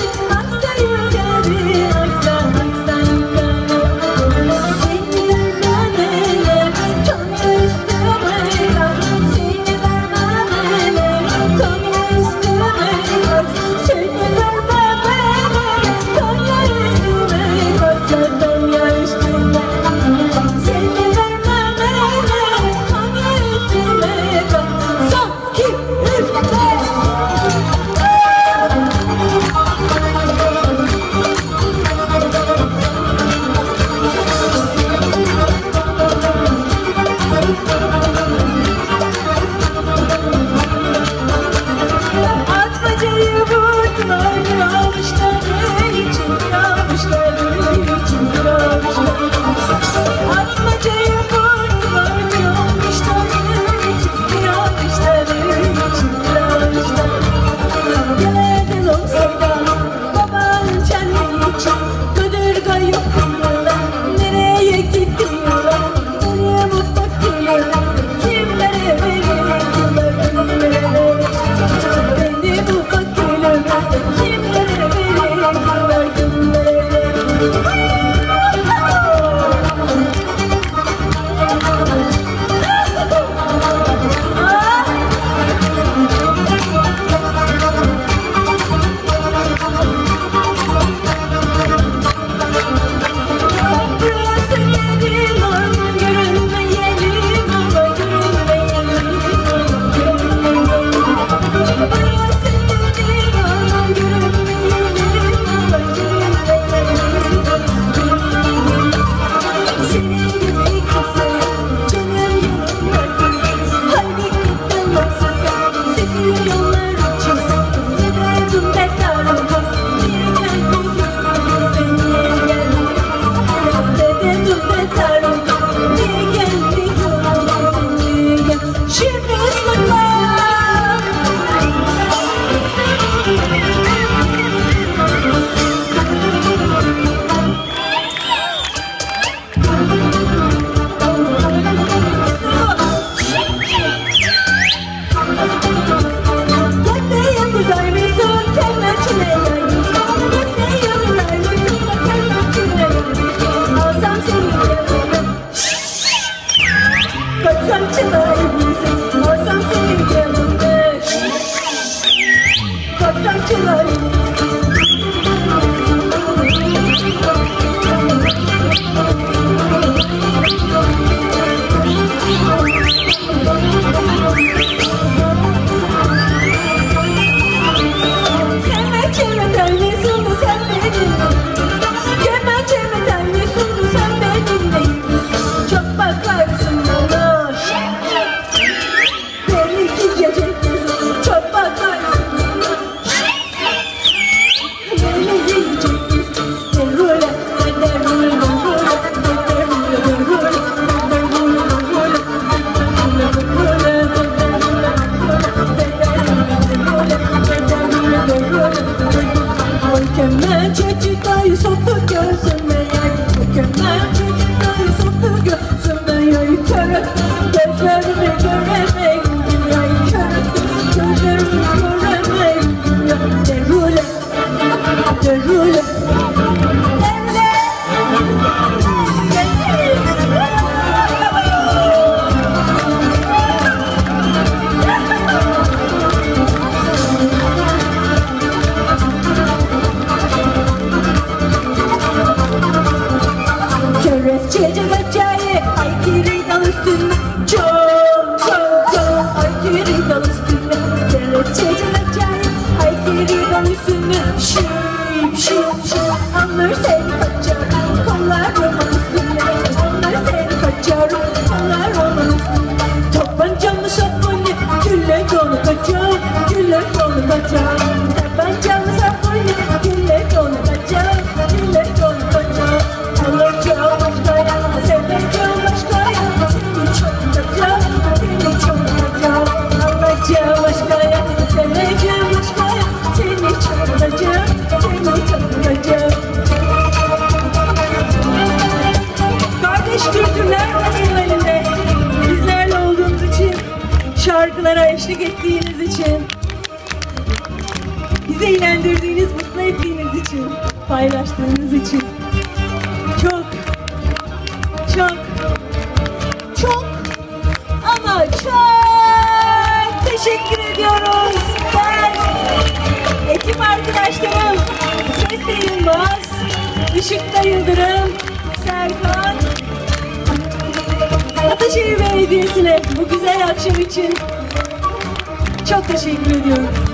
in my yok. kapsakçılar Hallelujah. şarkılara eşlik ettiğiniz için, bizi eğlendirdiğiniz, mutlu ettiğiniz için, paylaştığınız için çok, çok, çok ama çok teşekkür ediyoruz. Ben, ekip arkadaşlarım, Ses Yılmaz, Işıkta Yıldırım, Serkan, için çok teşekkür ediyorum.